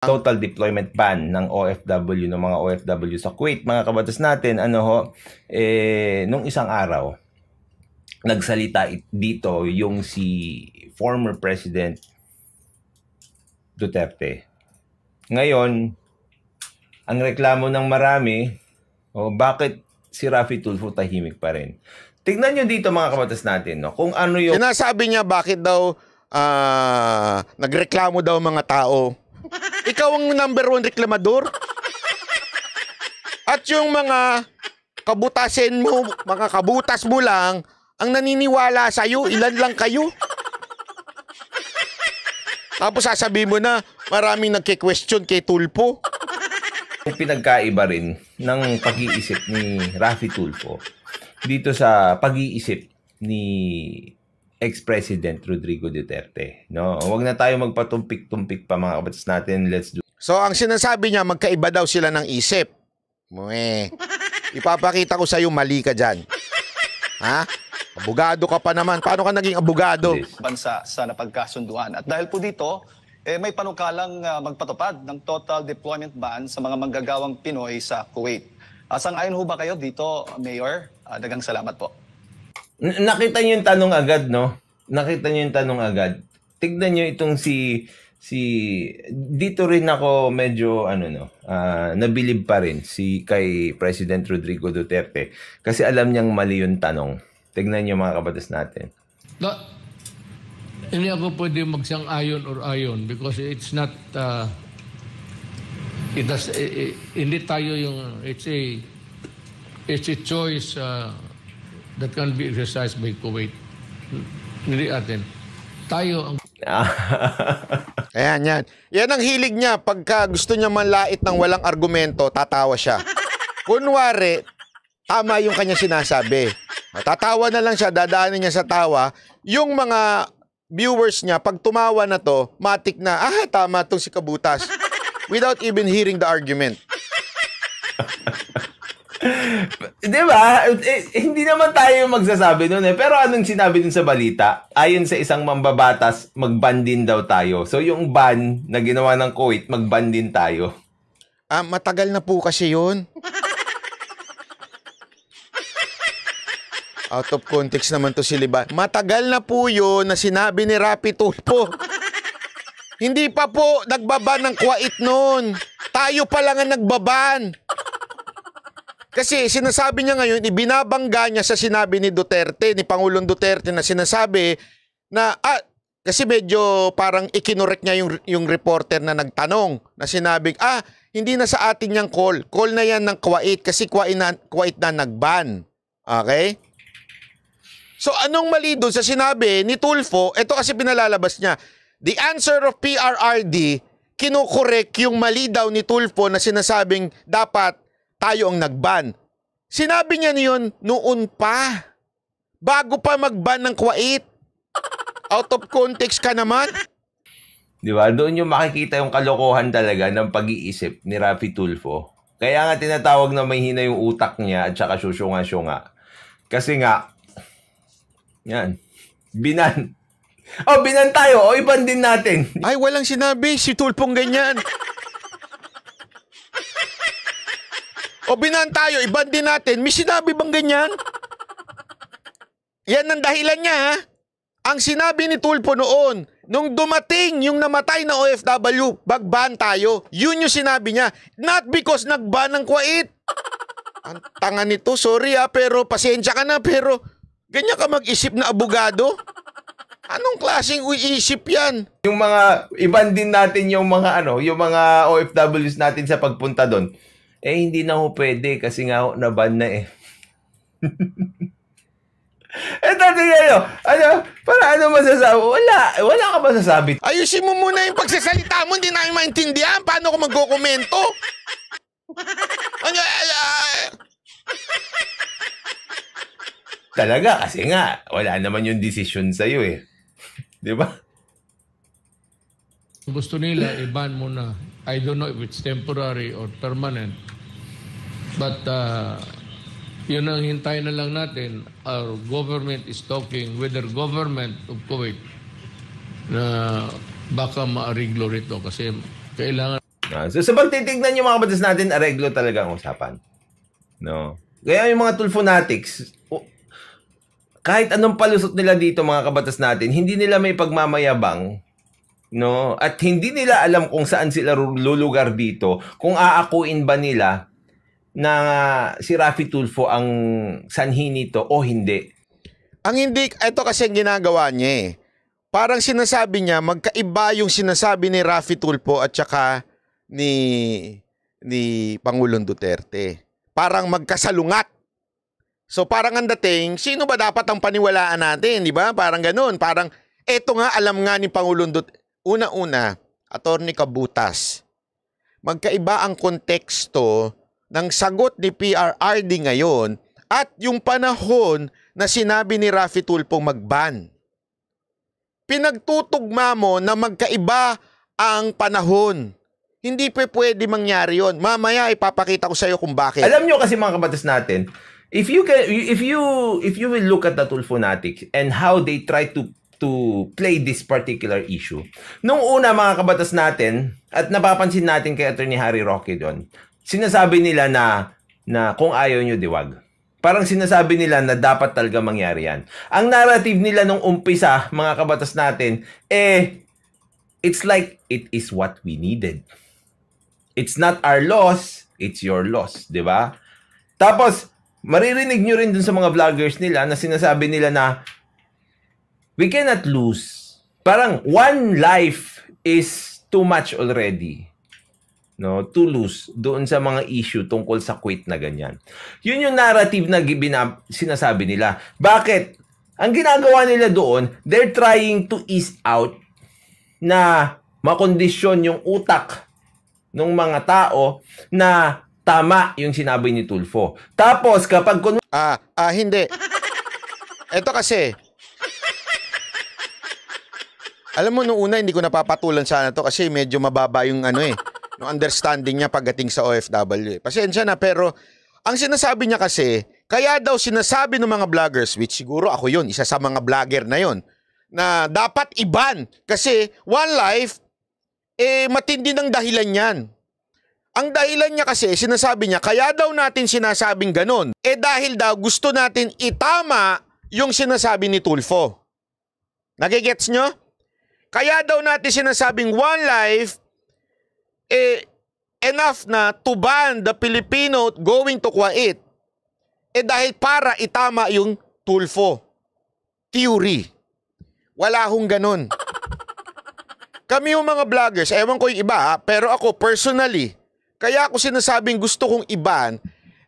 total deployment ban ng OFW ng mga OFW sa Kuwait mga kabatas natin ano ho eh nung isang araw nagsalita dito yung si former president Duterte ngayon ang reklamo ng marami oh bakit si Rafi Tulfo tahimik pa rin tignan nyo dito mga kabatas natin no kung ano yung Sinasabi niya bakit daw ah, nagreklamo daw mga tao. Ikaw ang number one reklamador. At yung mga kabutasin mo, mga kabutas mo lang, ang naniniwala sa'yo, ilan lang kayo. Tapos sasabihin mo na, maraming nagke-question kay Tulpo. Yung pinagkaiba rin ng pag-iisip ni Rafi Tulfo dito sa pag-iisip ni ex-president Rodrigo Duterte. No, wag na tayo magpatumpik-tumpik pa mga kabatas natin. Let's do So ang sinasabi niya, magkaiba daw sila ng isip. Mwe. Ipapakita ko sa'yo, mali ka dyan. Ha? Abogado ka pa naman. Paano ka naging abogado? bansa sa napagkasunduan. At dahil po dito, eh, may panukalang ah, magpatupad ng total deployment ban sa mga manggagawang Pinoy sa Kuwait. Asang-ayon ho ba kayo dito, Mayor? Ah, dagang salamat po. Nakita niyo yung tanong agad, no? Nakita niyo yung tanong agad. Tignan niyo itong si si dito rin ako medyo ano no, ah, nabilib pa rin si kay President Rodrigo Duterte kasi alam niyang mali yung tanong. Tignan niyo mga kabatas natin. Na, hindi ako pwede magsang ayon or ayon because it's not uh, it does, eh, eh, hindi tayo yung it's a it's a choice uh, that can be exercised by Kuwait hindi atin tayo ang Ayan, yan. Yan ang hilig niya. Pagka gusto niya manlait ng walang argumento, tatawa siya. Kunwari, tama yung kanya sinasabi. Tatawa na lang siya, dadaanin niya sa tawa. Yung mga viewers niya, pag tumawa na to, matik na, ah, tama tong si Kabutas. Without even hearing the argument. Di ba? Eh, hindi naman tayo magsasabi nun eh. Pero anong sinabi dun sa balita? Ayon sa isang mambabatas, mag-ban din daw tayo. So yung ban na ginawa ng Kuwait, mag-ban din tayo. Ah, matagal na po kasi yun. Out of context naman to si Liban. Matagal na po yun na sinabi ni Rapi Tulpo. Hindi pa po nagbaban ng Kuwait noon. Tayo pa lang ang nagbaban. Kasi sinasabi niya ngayon, ibinabangga niya sa sinabi ni Duterte, ni Pangulong Duterte na sinasabi na, ah, kasi medyo parang ikinorek niya yung, yung reporter na nagtanong na sinabi, ah, hindi na sa atin yung call. Call na yan ng Kuwait kasi Kuwait na, Kuwait na nagban. Okay? So anong mali doon sa sinabi ni Tulfo? Ito kasi pinalalabas niya. The answer of PRRD, kinukorek yung mali daw ni Tulfo na sinasabing dapat tayo ang nagban. Sinabi niya niyon noon pa. Bago pa magban ng Kuwait. Out of context ka naman. Di ba? Doon yung makikita yung kalokohan talaga ng pag-iisip ni Rafi Tulfo. Kaya nga tinatawag na may hina yung utak niya at saka susyunga-syunga. Kasi nga, yan, binan. Oh, binan tayo. O, iban din natin. Ay, walang sinabi. Si Tulpong ganyan. O binan tayo, iban din natin. May sinabi bang ganyan? Yan ang dahilan niya, ha? Ang sinabi ni Tulpo noon, nung dumating yung namatay na OFW, bagban tayo. Yun yung sinabi niya. Not because nagban ng Kuwait. Ang tanga nito, sorry ha, pero pasensya ka na, pero ganyan ka mag-isip na abogado? Anong klaseng uisip yan? Yung mga, iban din natin yung mga ano, yung mga OFWs natin sa pagpunta doon. Eh, hindi na ho pwede kasi nga ho, naban na eh. eh, dati kayo, ano, para ano masasabi? Wala, wala ka masasabi. Ayusin mo muna yung pagsasalita mo, hindi namin maintindihan. Paano ko magkokomento? Ano, ay, ay, Talaga, kasi nga, wala naman yung decision sa'yo eh. Di ba? Gusto nila i-ban mo na I don't know if it's temporary or permanent but uh, yun ang hintayin na lang natin our government is talking with the government of Kuwait na baka maariglo rito kasi kailangan Ah, so sa pagtitignan yung mga kabatas natin, areglo talaga ang usapan. No. Kaya yung mga tulfonatics, kahit anong palusot nila dito mga kabatas natin, hindi nila may pagmamayabang no at hindi nila alam kung saan sila lulugar dito kung aakuin ba nila na si Rafi Tulfo ang sanhi nito o hindi Ang hindi, ito kasi ang ginagawa niya eh. Parang sinasabi niya, magkaiba yung sinasabi ni Rafi Tulpo at saka ni, ni Pangulong Duterte. Parang magkasalungat. So parang ang dating, sino ba dapat ang paniwalaan natin, di ba? Parang ganun. Parang, eto nga, alam nga ni Pangulong Duterte. Una-una, Attorney Kabutas, magkaiba ang konteksto ng sagot ni PRRD ngayon at yung panahon na sinabi ni Rafi Tulpo mag-ban. Pinagtutugma mo na magkaiba ang panahon. Hindi pa pwede mangyari yon. Mamaya ipapakita ko sa iyo kung bakit. Alam nyo kasi mga kabatas natin, if you can if you if you will look at the Tulfonatics and how they try to to play this particular issue. Nung una mga kabatas natin at napapansin natin kay Attorney Harry Roque doon, sinasabi nila na na kung ayaw nyo diwag. Parang sinasabi nila na dapat talaga mangyari yan. Ang narrative nila nung umpisa, mga kabatas natin, eh, it's like it is what we needed. It's not our loss, it's your loss, 'di ba? Tapos maririnig nyo rin dun sa mga vloggers nila na sinasabi nila na we cannot lose. Parang one life is too much already. No, to lose doon sa mga issue tungkol sa quit na ganyan. Yun yung narrative na gibina, sinasabi nila. Bakit? Ang ginagawa nila doon, they're trying to ease out na makondisyon yung utak ng mga tao na tama yung sinabi ni Tulfo. Tapos kapag kun Ah, ah hindi. Ito kasi. Alam mo, nung una, hindi ko napapatulan sana to kasi medyo mababa yung ano eh. Yung understanding niya pagdating sa OFW. eh. Pasensya na, pero ang sinasabi niya kasi, kaya daw sinasabi ng mga vloggers, which siguro ako yun, isa sa mga vlogger na yon na dapat iban. Kasi one life, eh matindi ng dahilan yan. Ang dahilan niya kasi, sinasabi niya, kaya daw natin sinasabing ganun. Eh dahil daw gusto natin itama yung sinasabi ni Tulfo. Nagigets nyo? Kaya daw natin sinasabing one life, eh, enough na to ban the Filipino going to Kuwait. Eh dahil para itama yung Tulfo. Theory. Wala hong ganun. Kami yung mga vloggers, ewan ko yung iba ha, pero ako personally, kaya ako sinasabing gusto kong iban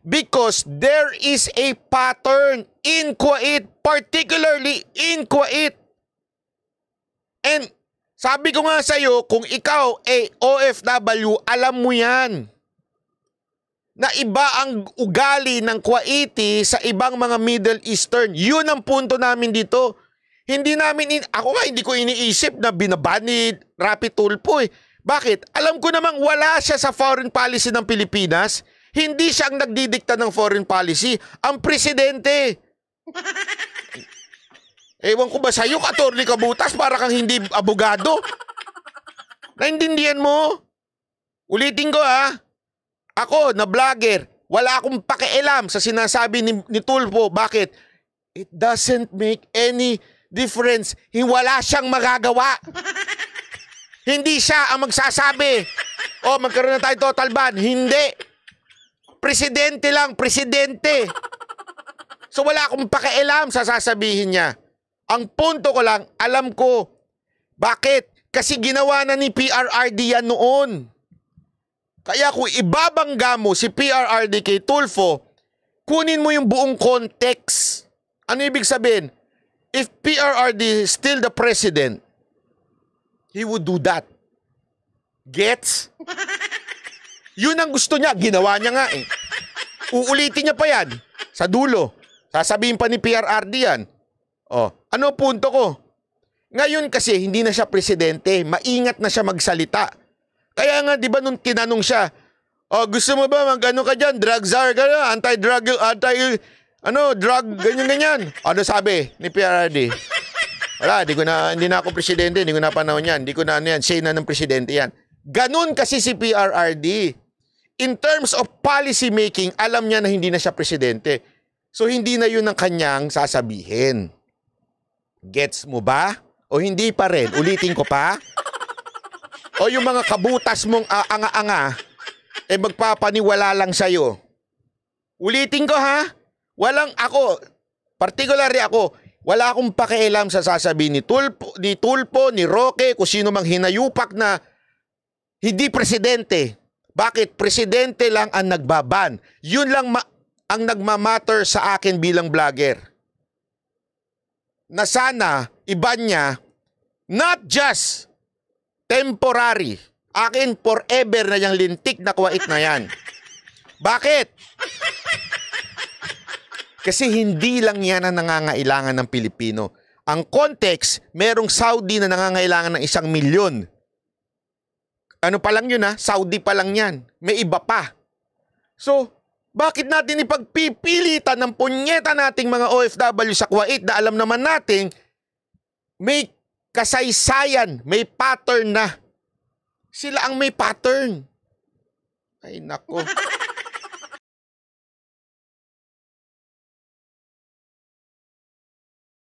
because there is a pattern in Kuwait, particularly in Kuwait. Sabi ko nga sa'yo, kung ikaw ay OFW, alam mo yan. Na iba ang ugali ng Kuwaiti sa ibang mga Middle Eastern. Yun ang punto namin dito. Hindi namin, in- ako nga hindi ko iniisip na binaban ni Rapi Tulpo eh. Bakit? Alam ko namang wala siya sa foreign policy ng Pilipinas. Hindi siya ang nagdidikta ng foreign policy. Ang presidente. Ewan ko ba sa'yo, Atty. Kabutas, para kang hindi abogado? Naintindihan mo? Ulitin ko ha. Ako, na vlogger, wala akong pakialam sa sinasabi ni, ni Tulpo. Bakit? It doesn't make any difference. Wala siyang magagawa. Hindi siya ang magsasabi. O, magkaroon na tayo total ban. Hindi. Presidente lang, presidente. So wala akong pakialam sa sasabihin niya. Ang punto ko lang, alam ko. Bakit? Kasi ginawa na ni PRRD yan noon. Kaya kung ibabangga mo si PRRD kay Tulfo, kunin mo yung buong context. Ano ibig sabihin? If PRRD is still the president, he would do that. Gets? Yun ang gusto niya. Ginawa niya nga eh. Uulitin niya pa yan. Sa dulo. Sasabihin pa ni PRRD yan. Oh, ano punto ko? Ngayon kasi hindi na siya presidente, maingat na siya magsalita. Kaya nga 'di ba nung tinanong siya, "Oh, gusto mo ba mag ano ka diyan, drug czar ka na, anti-drug, anti ano, drug ganyan ganyan." Ano sabi ni PRRD? Wala, di ko na hindi na ako presidente, hindi ko na panahon 'yan. Hindi ko na ano yan, say na ng presidente 'yan. Ganun kasi si PRRD. In terms of policy making, alam niya na hindi na siya presidente. So hindi na yun ang kanyang sasabihin. Gets mo ba? O hindi pa rin? Ulitin ko pa? O yung mga kabutas mong ah, anga-anga, eh magpapaniwala lang sa'yo. Ulitin ko ha? Walang ako, particularly ako, wala akong pakialam sa sasabihin ni Tulpo, ni Tulpo, ni Roque, kung sino mang hinayupak na hindi presidente. Bakit? Presidente lang ang nagbaban. Yun lang ang nagmamatter sa akin bilang vlogger. Na sana, iba niya, not just temporary, akin forever na yung lintik na kuwait na yan. Bakit? Kasi hindi lang yan ang nangangailangan ng Pilipino. Ang context, merong Saudi na nangangailangan ng isang milyon. Ano pa lang yun ha? Saudi pa lang yan. May iba pa. So, bakit natin ipagpipilitan ng punyeta nating mga OFW sa Kuwait na alam naman nating may kasaysayan, may pattern na. Sila ang may pattern. Ay nako.